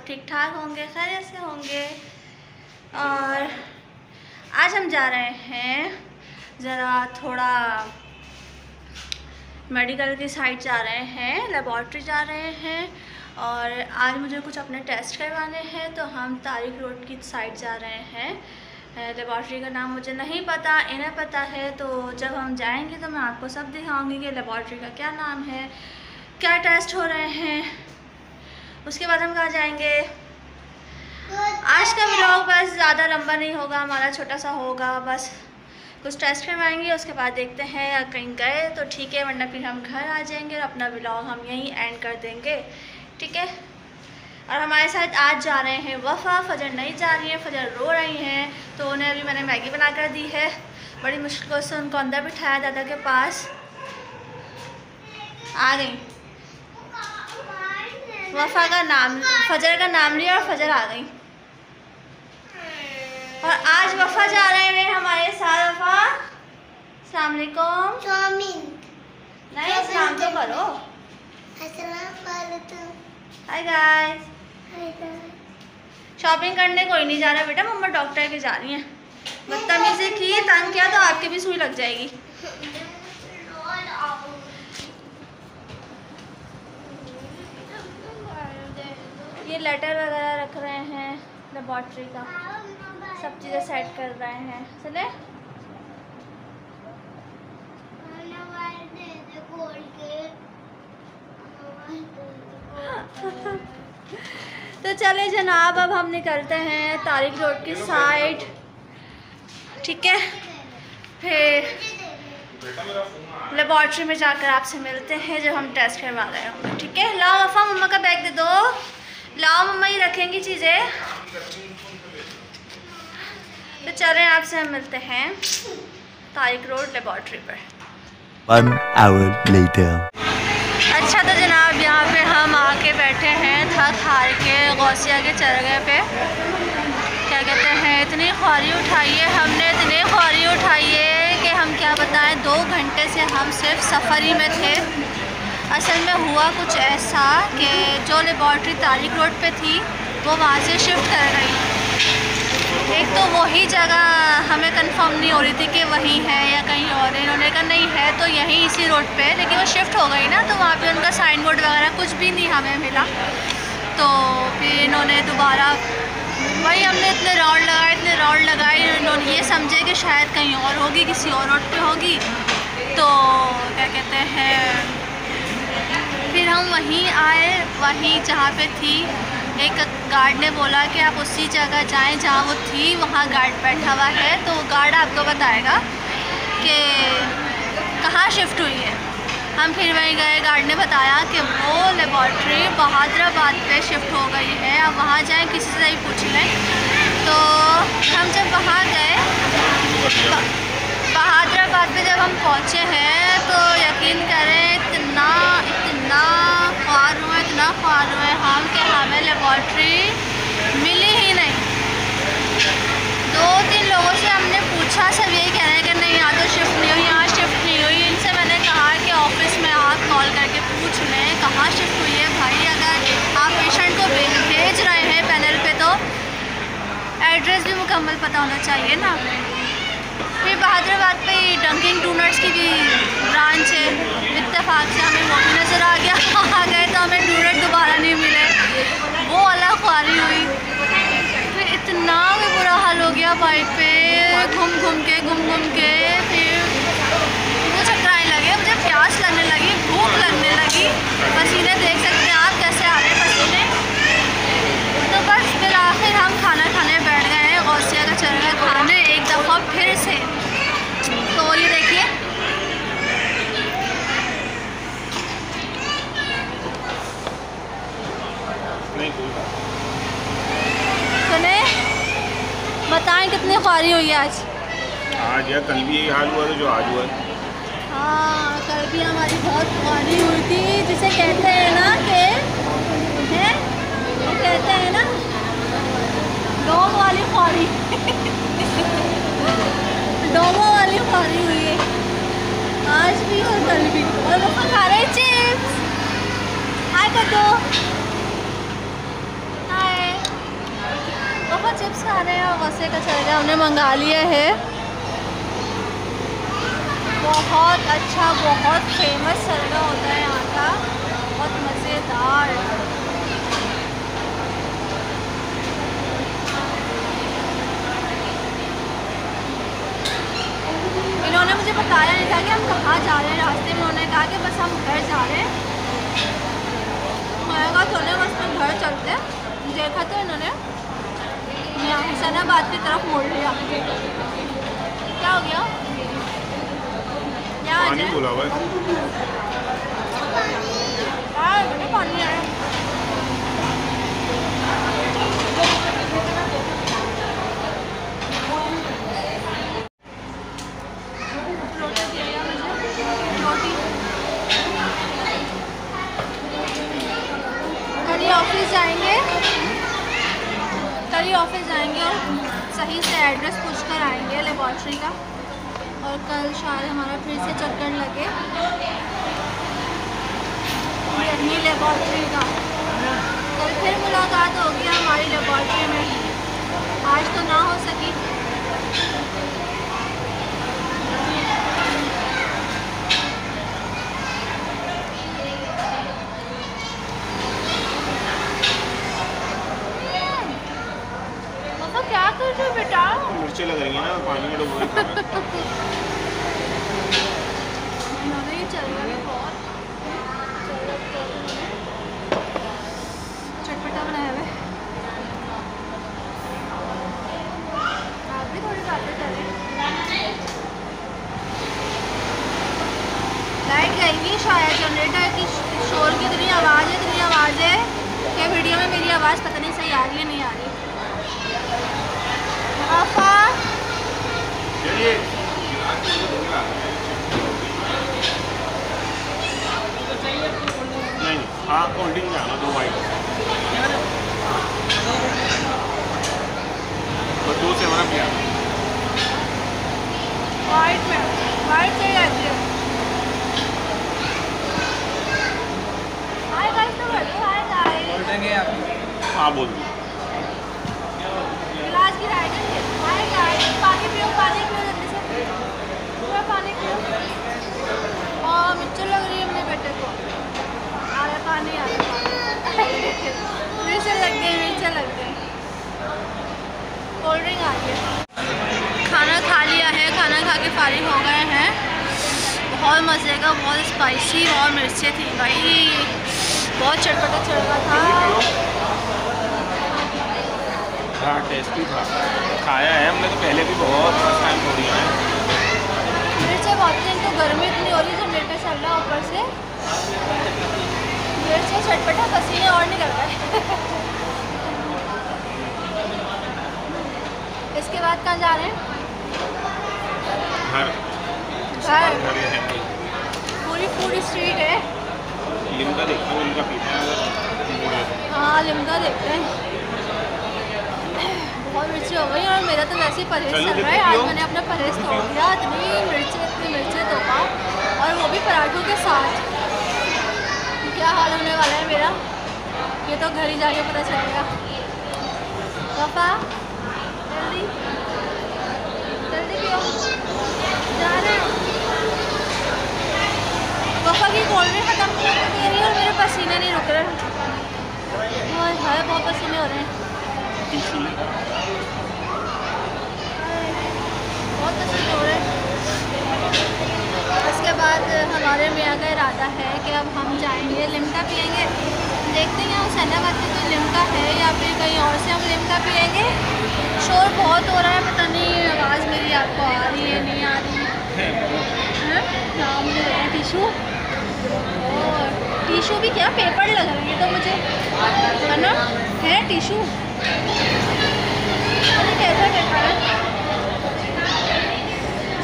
सब ठीक ठाक होंगे, खैरियत से होंगे। और आज हम जा रहे हैं, ज़रा थोड़ा मेडिकल की साइड जा रहे हैं, लेबॉर्ट्री जा रहे हैं। और आज मुझे कुछ अपने टेस्ट करवाने हैं तो हम तारिक रोड की साइड जा रहे हैं। लेबॉर्ट्री का नाम मुझे नहीं पता, इन्हें पता है तो जब हम जाएँगे तो मैं आपको सब दिखाऊँगी कि लेबॉर्ट्री का क्या नाम है, क्या टेस्ट हो रहे हैं। उसके बाद हम कहाँ जाएँगे? आज का ब्लॉग बस ज़्यादा लंबा नहीं होगा हमारा छोटा सा होगा बस कुछ टेस्ट करवाएँगे उसके बाद देखते हैं या कहीं गए तो ठीक है वरना फिर हम घर आ जाएँगे और अपना ब्लॉग हम यहीं एंड कर देंगे ठीक है? और हमारे साथ आज जा रहे हैं वफ़ा फजर नहीं जा रही है फजर रो रही हैं तो उन्हें अभी मैंने मैगी बना कर दी है बड़ी मुश्किल से उनको अंदर बिठाया दादा के पास। आ गई। वफ़ा का नाम फजर का नाम लिया और फजर आ गई। और आज वफ़ा जा रहे हैं हमारे साथ वफ़ा। सलामकुम नहीं सलाम तो करो। अस्सलाम हाय गाइस शॉपिंग करने कोई नहीं जा रहा बेटा मम्मा डॉक्टर के जा रही हैं। बदतमीजी की तंग किया तो आपकी भी सुई लग जाएगी। ये लेटर वगैरह रख रहे हैं लेबॉर्ट्री का। सब चीज़ें सेट कर रहे हैं। चले तो चले जनाब अब हम निकलते हैं तारिक रोड की साइड ठीक है? फिर लेबॉर्ट्री में जाकर आपसे मिलते हैं जब हम टेस्ट करवा रहे होंगे। ठीक है? लाओ अफा मम्मा का बैग दे दो। लाओ मम्मा ही रखेंगी चीज़ें। तो चलें आपसे हम मिलते हैं तारिक रोड लेबॉर्ट्री पर। One hour later. अच्छा तो जनाब यहाँ पे हम आके बैठे हैं थक हार के गौसिया के चरगे पे। क्या कहते हैं इतनी ख्वारी उठाई है हमने इतनी ख्वारी उठाई है कि हम क्या बताएँ दो घंटे से हम सिर्फ़ सफ़र ही में थे। असल में हुआ कुछ ऐसा कि जो लेबॉर्ट्री तारिक रोड पे थी, वो वहाँ से शिफ्ट कर गई एक तो वही जगह हमें कंफर्म नहीं हो रही थी कि वही है या कहीं और है। इन्होंने कहा, नहीं, है तो यहीं इसी रोड पे लेकिन वो शिफ्ट हो गई ना तो वहाँ पे उनका साइन बोर्ड वगैरह कुछ भी नहीं हमें मिला। तो फिर इन्होंने दोबारा, वही हमने इतने राउंड लगाए, इतने राउंड लगाए, इन्होंने ये समझे कि शायद कहीं और होगी, किसी और रोड पे होगी। तो क्या कहते हैं फिर हम वहीं आए, वहीं जहाँ पे थी। एक गार्ड ने बोला कि आप उसी जगह जाएँ जहाँ वो थी, वहाँ गार्ड बैठा हुआ है। तो गार्ड आपको बताएगा कि कहाँ शिफ्ट हुई है। हम फिर वहीं गए गार्ड ने बताया कि वो लेबॉर्ट्री बहादराबाद पे शिफ्ट हो गई है। आप वहाँ जाएँ, किसी से ही पूछ लें। तो हम जब वहाँ गए बहादराबाद पे जब हम पहुँचे हैं तो यकीन करें, इतना इतना ख्वार हुए, इतना ख्वार हुए हम कि हमें लेबॉर्ट्री मिली ही नहीं। दो तीन लोगों से हमने पूछा, सब यही कह रहे हैं कि नहीं, यहाँ तो शिफ्ट नहीं हुई, यहाँ शिफ्ट नहीं हुई। इनसे मैंने कहा कि ऑफ़िस में आप कॉल करके पूछ लें, कहाँ शिफ्ट हुई है भाई? अगर आप पेशेंट को भेज रहे हैं पैनल पे तो एड्रेस भी मुकम्मल पता होना चाहिए ना। बहादुराबाद पे डंकिंग डोनट्स की भी ब्रांच है। इतफाक से हमें वो भी नज़र आ गया। आ गए तो हमें डोनट दोबारा नहीं मिले। वो अलग ख्वारी हुई। फिर इतना भी बुरा हाल हो गया बाइक पे। घूम घूम के, घूम घूम के। फिर मुझे चक्कर लगे, मुझे प्यास लगने लगी, भूख लगने लगी। पसीने देख सकते हैं आप कैसे आ रहे पसीने। तो बस फिर आखिर हम खाना खाने बैठ गए हैं। गौसिया का चरगा खाने। एक दफ़ा फिर से तो ये देखिए। सुने बताएँ कितनी ख्वारी हुई है आज? आज या कल भी यही हाल हुआ था जो आज हुआ है। हाँ कल भी हमारी बहुत ख्वारी हुई थी। जिसे कहते हैं ना कि है? कहते हैं ना डोम वाली ख्वारी। डोमो वाली ख्वारी हुई है। आज भी और कल भी। और वो खा रहे चिप्स हाय कर दो हाय बहुत चिप्स खा रहे हैं और वैसे का चल गया हमने मंगा लिया है। बहुत अच्छा बहुत फ़ेमस सरगा होता है यहाँ का। बहुत मज़ेदार। इन्होंने मुझे बताया नहीं था कि हम कहाँ जा रहे हैं। रास्ते में उन्होंने कहा कि बस हम घर जा रहे हैं। मैं कहा चले बस हम घर चलते। हैं देखा तो इन्होंने। हुसैनाबाद की तरफ़ मोड़ लिया क्या हो गया? क्या पानी बोला हुआ है। हाँ, पानी आया रोटी दे दिया मुझे रोटी कल ही ऑफ़िस जाएँगे कल ही ऑफ़िस जाएँगे और सही से एड्रेस पूछ कर आएँगे लेबॉर्ट्री का और कल शायद हमारा फिर से चक्कर लगे यही लेबॉर्ट्री का कल फिर मुलाकात होगी हमारी लेबॉर्ट्री में आज तो ना हो सकी पापा क्या कर रहे हो बेटा मिर्चें लग रही हैं ना, पानी में डूबो ही रहा है लाइट शोर की इतनी आवाज़ है, इतनी आवाज़ है वीडियो में मेरी आवाज़ पता नहीं सही आ रही है, नहीं आ रही। पापा चलिए नहीं नहीं हाँ कोल्ड ड्रिंक आना दो वाइट और दो सेवन अप लिया वाइट में वाइट सही रहती है हाय गाइस तो बैठो हाय गाइस हाँ बोल दी गिलास की राइट है हाय गाइस पानी पियो पानी पियो जल्दी से पूरा पानी पियो और मिर्च लग रही है अपने बेटे को आ रहा पानी आ रहा पानी मिर्च लग गई मिर्च लग गई कोल्ड ड्रिंक आ गई खाना खा लिया है खाना खा के फारिग हो गए हैं। बहुत मज़े का बहुत स्पाइसी और मिर्चें थी भाई। बहुत चटपटा चल रहा था। हाँ टेस्टी था। खाया है हमने तो पहले भी बहुत फ़र्स्ट टाइम थोड़ी है। मिर्चें बहुत थी तो गर्मी इतनी हो रही है जनरेटर चल रहा है ऊपर से। मिर्चें चटपटा पसीने और निकल रहे इसके बाद कहाँ जा रहे हैं? घर। घर? पूरी पूरी स्ट्रीट है। लिमका देखता हूँ लिमका पीते हैं। हाँ लिमका देखते हैं। बहुत मिर्ची हो गई और मेरा तो वैसे ही परहेज चल रहा है। आज मैंने अपना परहेज तोड़ दिया। इतनी मिर्ची इतनी मिर्ची तोड़ा और वो भी पराठों के साथ। क्या हाल होने वाला है मेरा? ये तो घर ही जाके पता चलेगा। पापा? जल्दी। जल्दी जा रहे हैं? पापा की कोल्ड ड्रिंक खत्म दे रही है और मेरे पसीने नहीं रुक रहे। बहुत पसीने हो रहे हैं। बहुत पसंद हो रहे इसके बाद हमारे मियाँ का इरादा है कि अब हम जाएँगे लिमका पियेंगे। देखते हैं हुसैनाबाद में कोई लिमका है या फिर कहीं और से हम लिमका पियेंगे। शोर बहुत हो रहा है पता नहीं आवाज़ मेरी आपको आ रही है नहीं आ रही है। हाँ। मुझे लगा टिशू। और टिशू भी क्या पेपर लग रहे हैं तो मुझे है ना? है टिशू? अरे कैसा पेपर है?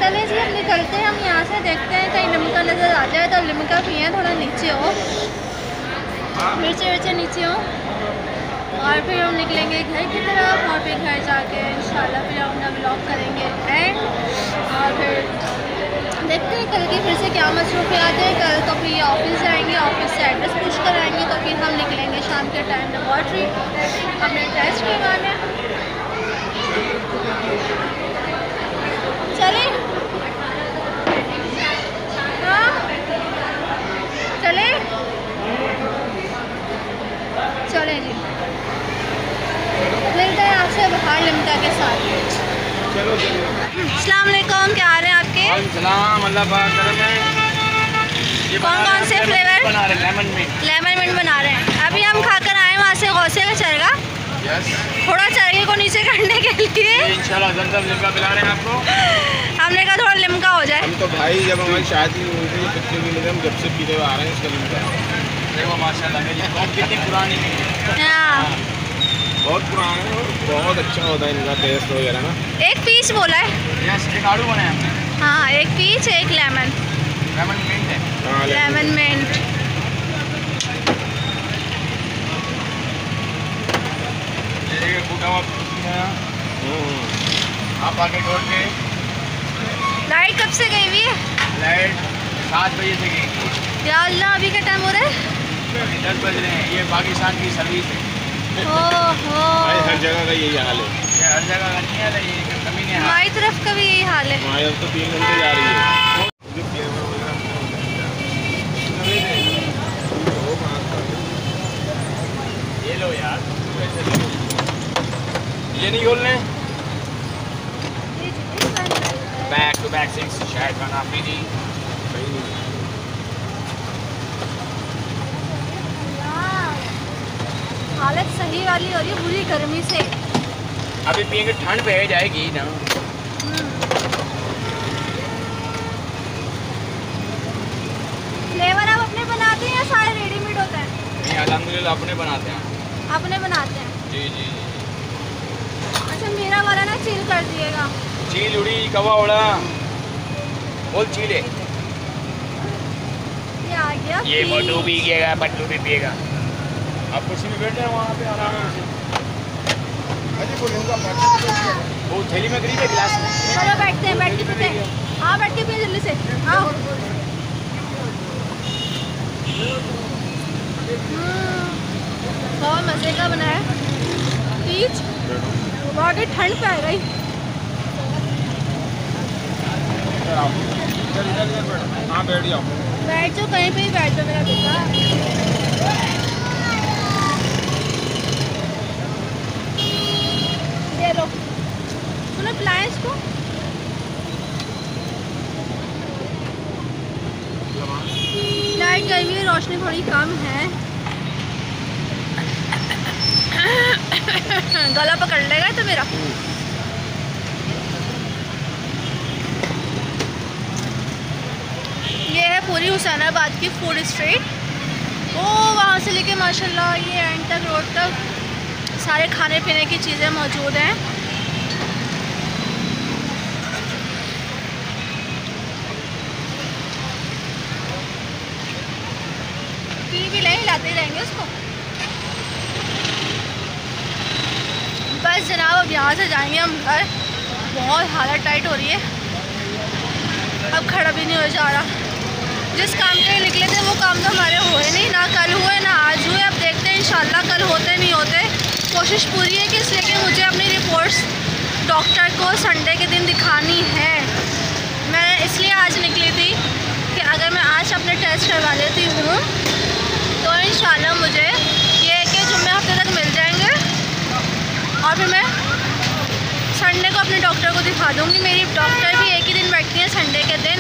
चलिए जी हम निकलते हैं हम यहाँ से देखते हैं कहीं लिमका नज़र आ जाए तो लिमका पिए थोड़ा नीचे हो मिर्चे विर्चे नीचे हो। और फिर हम निकलेंगे घर की तरफ़ और फिर घर जाके इंशाल्लाह फिर हम अपना ब्लॉग करेंगे एंड और फिर देखते हैं कल की फिर से क्या मसरूफियात है। कल तो फिर ऑफ़िस जाएँगे ऑफ़िस से एड्रेस पुश कराएँगे तो फिर हम निकलेंगे शाम के टाइम लेबॉर्ट्री अपने टेस्ट करवाने। चले हाँ चले चले जी मिलते हैं आपसे बाहर लिमका के साथ। चलो अस्सलाम वालेकुम क्या हाल है आपके? सलाम अल्लाह है। कौन कौन से फ्लेवर? बना रहे लेमन मिंट बना रहे हैं। अभी हम खाकर आए वहाँ से गौसे का चरगा। थोड़ा चरगे को नीचे करने के लिए। लिमका पिला रहे हैं आपको। हमने कहा थोड़ा लिमका हो जाए। हम तो भाई जब हमारी शादी हुई थी कितने भी नहीं हम जब से पीते हुए आ रहे हैं इसका लिमका देखो माशाल्लाह मेरी कौम कितनी पुरानी है। हाँ। बहुत पुराना है और बहुत अच्छा होता है इनका टेस्ट वगैरह ना। एक पीस बोला है। यस एक आलू बनाया हमने हाँ एक पीस एक लेमन लेमन मिंट है। हाँ लेमन मिंट ये देखिए कूटा हुआ पुदीना हम्म, आप आके तोड़ के। लाइट कब से गई हुई है? लाइट सात बजे से गई या अल्लाह अभी का टाइम हो रहा है? दस बज रहे हैं। ये पाकिस्तान की सर्विस है। भाई हर जगह का यही हाल है। हर जगह का नहीं है ये कमी नहीं हमारी तरफ़ का भी यही हाल है। हमारे अब तो तीन घंटे जा रही है। ये लो यार ये नहीं खोलने? बैक टू बैक सिक्स शायद खाना आपने दी हालत सही वाली हो रही है बुरी गर्मी से। अभी पियेंगे ठंड पे जाएगी ना। फ्लेवर आप अपने बनाते हैं या सारे रेडीमेड होते हैं? नहीं अलहमदिल्ला अपने बनाते हैं। अपने बनाते हैं? जी जी जी। अच्छा मेरा वाला ना चिल कर दिएगा। चील उड़ी कवा उड़ा। बोल चीले ये आ गया ये मोटू भी पिएगा पट्टू भी पिएगा। आप कुर्सी में बैठ जाए वहाँ पे आराम से। वो थैली में खरीदे गिलास में। चलो बैठते हैं बैठ के पीते हैं। हाँ बैठ के पिए जल्दी से। आओ। हम्म, बहुत मज़े का बना है पीच। बहुत ही ठंड पे आएगा ही हाँ बैठ जाओ। बैठ जाओ कहीं पे ही बैठ जाओ मेरा बेटा ये लो। सुनो पिलाएँ इसको? लाइट गई हुई रोशनी थोड़ी कम है। गला पकड़ लेगा तो मेरा। ये है पूरी हुसैनाबाद की फ़ूड स्ट्रीट वो वहाँ से लेके माशाल्लाह, ये एंड सारे खाने पीने की चीज़ें मौजूद हैं। भी लें, लाते ही रहेंगे उसको। बस जनाब, अब यहाँ से जाएँगे हम घर। बहुत हालत टाइट हो रही है। अब खड़ा भी नहीं हो जा रहा। जिस काम के लिए निकले थे, वो काम तो हमारे हुए नहीं। ना कल हुए, ना आज हुए। अब देखते हैं, इंशाल्लाह कल होते, नहीं होते। कोशिश पूरी है कि इसलिए कि मुझे अपनी रिपोर्ट्स डॉक्टर को संडे के दिन दिखानी है। मैं इसलिए आज निकली थी कि अगर मैं आज अपने टेस्ट करवा लेती हूँ तो इंशाल्लाह मुझे ये कि जुम्मे हफ़्ते तक मिल जाएँगे और फिर मैं संडे को अपने डॉक्टर को दिखा दूँगी। मेरी डॉक्टर भी एक ही दिन बैठती हैं संडे के दिन।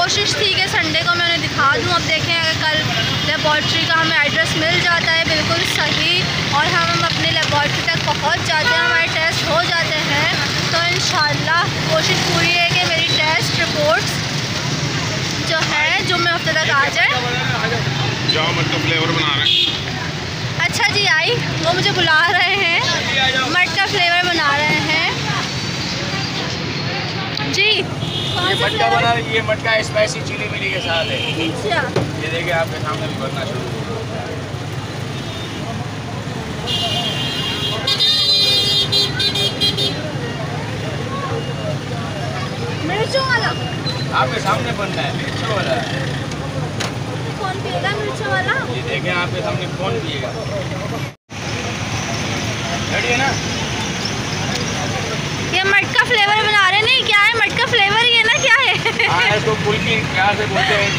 कोशिश थी कि संडे को मैं उन्हें दिखा दूँ। अब देखें अगर कल लेबॉर्ट्री का हमें एड्रेस मिल जाता है बिल्कुल सही और हम अपने लेबॉर्ट्री तक पहुँच जाते हैं हमारे टेस्ट हो जाते हैं तो इन कोशिश पूरी है कि मेरी टेस्ट रिपोर्ट्स जो है जुम्मे हफ़्ते तक आ जाए। फ्लेवर बना रहे अच्छा जी आई वो मुझे बुला रहे हैं मटका फ्लेवर बना रहे हैं जी कौन ये मटका बना ये मटका स्पाइसी चिली मिली के साथ है। अच्छा। ये देखिए आपके सामने भी बनना शुरू हो गया। मिर्चों वाला। आपके सामने बन रहा है मिर्चों वाला। है कौन पिएगा मिर्चों वाला? ये देखें आपके सामने कौन पिएगा रेडी है ना? ये मटका फ्लेवर बना रहे नहीं क्या है? मटका फ्लेवर ही है ना। क्या है? हाँ इसको फुल्की क्या से बोलते हैं।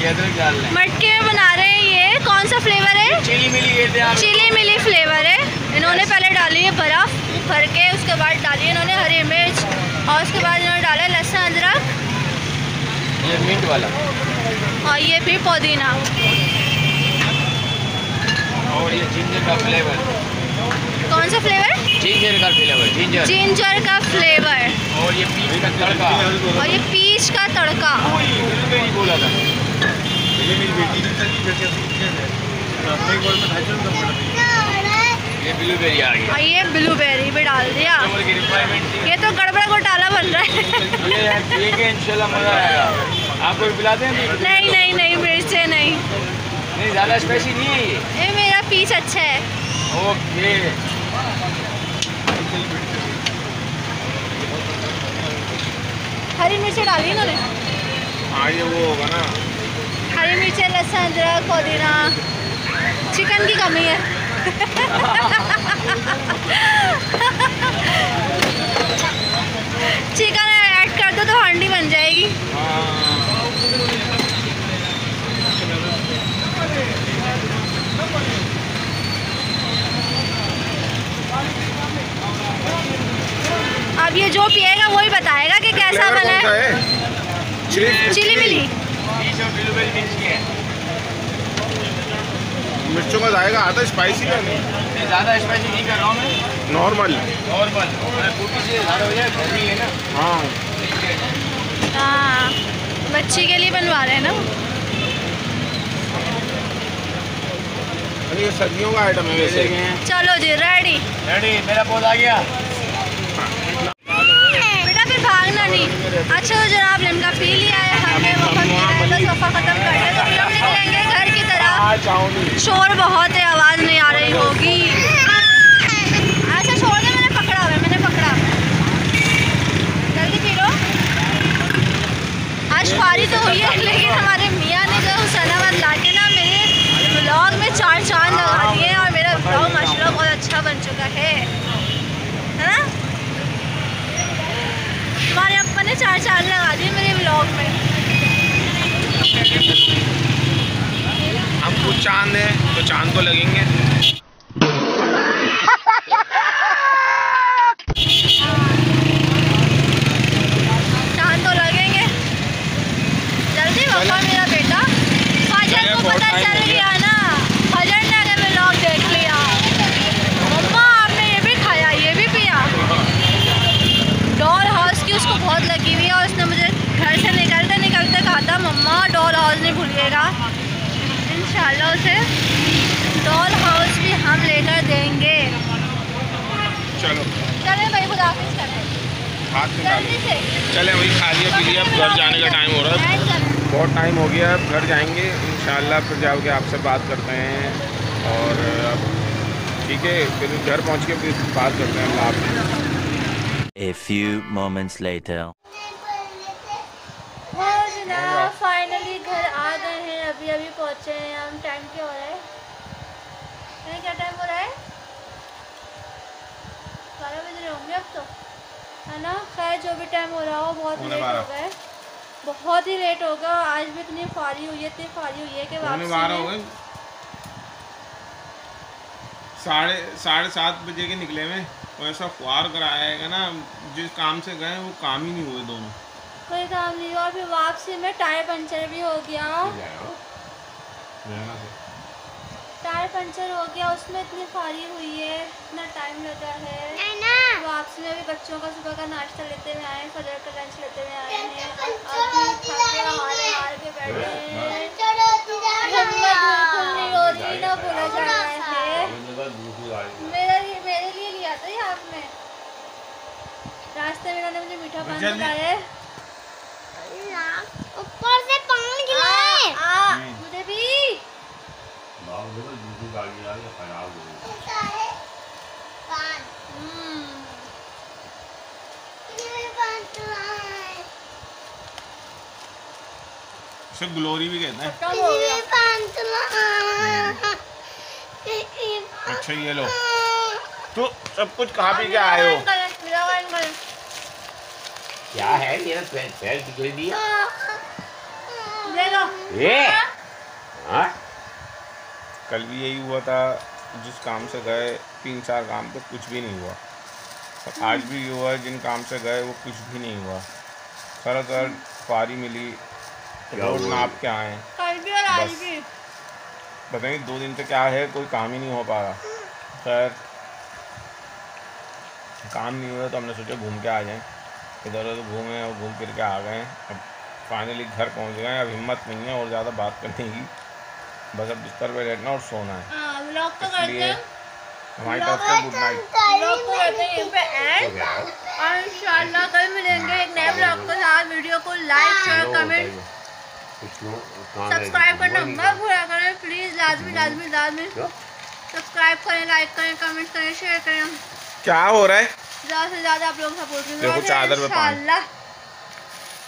ये अदरक डाल रहे मटके में बना रहे हैं ये। कौन सा फ्लेवर है? चिली मिली आप चिली मिली फ्लेवर है। इन्होंने पहले डाली है बर्फ़ भर के उसके बाद डाली है इन्होंने हरी मिर्च और उसके बाद इन्होंने डाला लहसुन अदरक। ये मिंट वाला। और ये भी पुदीना। और ये जिंजर का फ्लेवर कौन सा फ्लेवर? जिंजर का फ्लेवर जिंजर जिंजर का फ्लेवर और ये पीच का तड़का. और ये पीच का तड़का. बोला था. ये ब्लूबेरी आ गई और ये ब्लूबेरी भी डाल दिया. ये तो गड़बड़ा घोटाला बन रहा है. ये ये के इंशाल्लाह मज़ा आएगा. आपको हैं भी? नहीं नहीं नहीं मिर्चे नहीं। नहीं ज़्यादा स्पेसी नहीं है ये। ये मेरा पीस अच्छा है। ओके हरी मिर्ची डाली इन्होंने? हाँ ये वो होगा ना। हरी मिर्ची लहसुन अदरक पुदीना। चिकन की कमी है। चिकन ऐड कर दो तो हांडी बन जाएगी। हाँ। अब ये जो पिएगा वही बताएगा कि कैसा बना है। चिली मिली मिर्चों का जाएगा आता स्पाइसी का नहीं ज़्यादा स्पाइसी नहीं कर रहा हूँ मैं। नॉर्मल नॉर्मल से हो है ना। हाँ। हाँ बच्ची के लिए बनवा रहे हैं ना। अरे ये सर्दियों का आइटम है वैसे। चलो जी रेडी रेडी मेरा पौधा आ गया बेटा भागना नहीं। अच्छा तो जरा आप लिमका पी लिया है, हमने तो सोफा खत्म कर दिया। तो हम निकलेंगे घर की तरफ़। शोर बहुत है, आवाज़ नहीं आ रही होगी अच्छा छोड़ दे मैंने पकड़ा हुआ है मैंने पकड़ा हुआ है। जल्दी पी लो आज फारी तो हुई है लेकिन हमारे मियाँ ने जो सलामत ला के ना मेरे ब्लॉग में चार चाँद लगा दिए और मेरा ब्लॉग माशाल्लाह बहुत अच्छा बन चुका है है ना तुम्हारे अप्पा ने चार चाँद लगा दिए मेरे ब्लॉग में हम कुछ चाँद हैं तो चाँद को लगेंगे। चाँद तो लगेंगे। जल्दी पापा मेरा बेटा। फजर को पता चल गया। गया ना। फजर ने अगर ब्लॉग देख लिया। मम्मा आपने ये भी खाया ये भी पिया। डॉल हाउस की उसको बहुत लगी हुई है और उसने मुझे घर से निकलते निकलते कहा था मम्मा डॉल हाउस नहीं भूलिएगा। इंशाल्लाह उसे डॉल हाउस भी हम लेकर देंगे। चलो। चले भाई खुदा से चले वही खा लिया पी लिया घर जाने का टाइम हो रहा है। बहुत टाइम हो गया अब घर जाएँगे इंशाल्लाह फिर जाओगे आपसे बात करते हैं। और अब ठीक है फिर घर पहुँच के फिर बात करते हैं अल्लाह हाफिज़। A few moments later. अभी अभी पहुँचे हैं हम टाइम क्या हो रहा है? नहीं क्या टाइम हो रहा है? बारह बज रहे होंगे अब तो। है ना? खैर जो भी टाइम हो रहा हो बहुत लेट हो। गए बहुत ही लेट होगा आज भी इतनी फारी हुई है इतनी फारी हुई है कि वापसी में साढ़े साढ़े सात बजे के निकले में और ऐसा ख्वार है ना जिस काम से गए वो काम ही नहीं हुए दोनों। कोई काम नहीं हुआ और फिर वापसी में टायर पंचर भी हो गया। टायर पंचर हो गया उसमें इतनी फारी हुई है इतना टाइम लगा है। वापसी में भी बच्चों का सुबह का नाश्ता लेते हुए आए फजर का लंच लेते हुए आए हैं। अभी हार के बैठे हैं। हिम्मत बिल्कुल नहीं हो रही ना बोला जा रहा है। मेरे मेरे लिए लिया था ये आपने। रास्ते में इन्होंने मुझे मीठा पान। बताया है। ऊपर से पानी गिरा। हम्म। है मुझे भी खराब हो पान। हम्म। ये ग्लोरी तो भी कहते हैं। तो हम्म। अच्छा ये लो। हाँ। तो सब कुछ कहा भी क्या आए हो? क्या है? मेरा पैर पैर दिखाई दिया ले लो ये? हाँ? कल भी यही हुआ था जिस काम से गए तीन चार काम पे कुछ भी नहीं हुआ। और आज भी ये हुआ है जिन काम से गए वो कुछ भी नहीं हुआ। सर अगर पारी मिली रोड? नाप के आए। कल भी और आज बस। पता नहीं दो दिन से क्या है कोई काम ही नहीं हो पा रहा। खैर काम नहीं हुआ तो हमने सोचा घूम के आ जाएँ। इधर उधर घूमे और घूम फिर के आ गए अब फाइनली घर पहुँच गए अब हिम्मत नहीं है और ज़्यादा बात करने की। बस अब बिस्तर पे लेटना और सोना है। हाँ तो इसलिए हमारी तरफ़ से गुड नाइट गया और इंशाल्लाह कल मिलेंगे एक नए व्लॉग के साथ। वीडियो को लाइक शेयर कमेंट सब्सक्राइब करना मत भूला करें। प्लीज़ लाजमी लाजमी लाजमी। सब्सक्राइब करें लाइक करें कमेंट करें शेयर करें। क्या हो रहा है? ज़्यादा से ज़्यादा आप लोग सपोर्ट करें देखो चादर में पानी।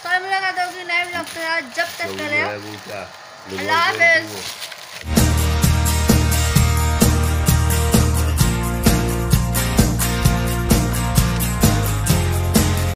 कल मुलाकात होगी नए व्लॉग के साथ जब तो तक वो के जो लिए वो क्या? अल्लाह हाफिज़।